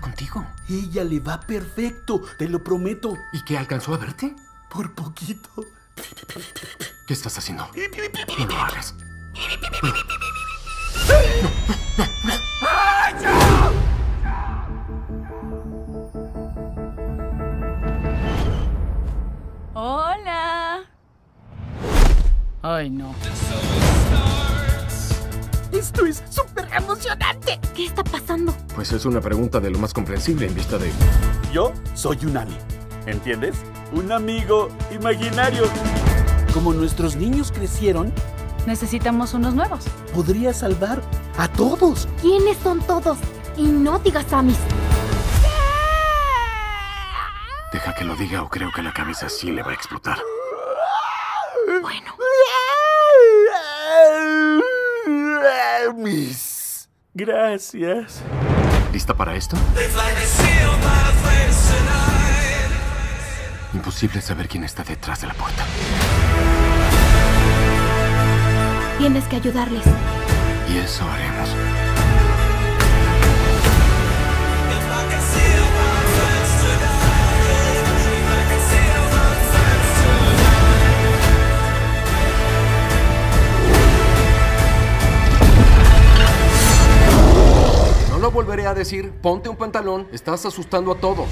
contigo. Ella le va perfecto, te lo prometo. ¿Y qué alcanzó a verte? Por poquito. ¿Qué estás haciendo? No lo hagas. Hola. Ay, no. Esto es súper emocionante. ¿Qué está pasando? Pues es una pregunta de lo más comprensible en vista de... Yo soy un Ami. ¿Entiendes? Un amigo imaginario. Como nuestros niños crecieron, Necesitamos unos nuevos. podría salvar a todos. ¿Quiénes son todos? Y no digas Amis. Deja que lo diga o creo que la cabeza sí le va a explotar. Bueno, Gracias. ¿Lista para esto? Imposible saber quién está detrás de la puerta. tienes que ayudarles. Y eso haremos. Lo volveré a decir. Ponte un pantalón. Estás asustando a todos.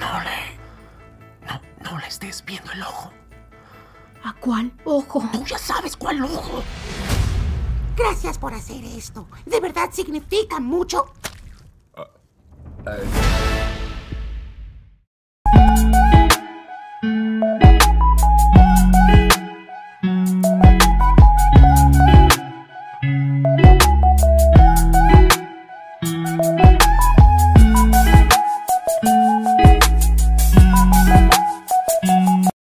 No le... No, no le estés viendo el ojo. ¿A cuál ojo? Tú ya sabes cuál ojo. Gracias por hacer esto. De verdad significa mucho. Eh,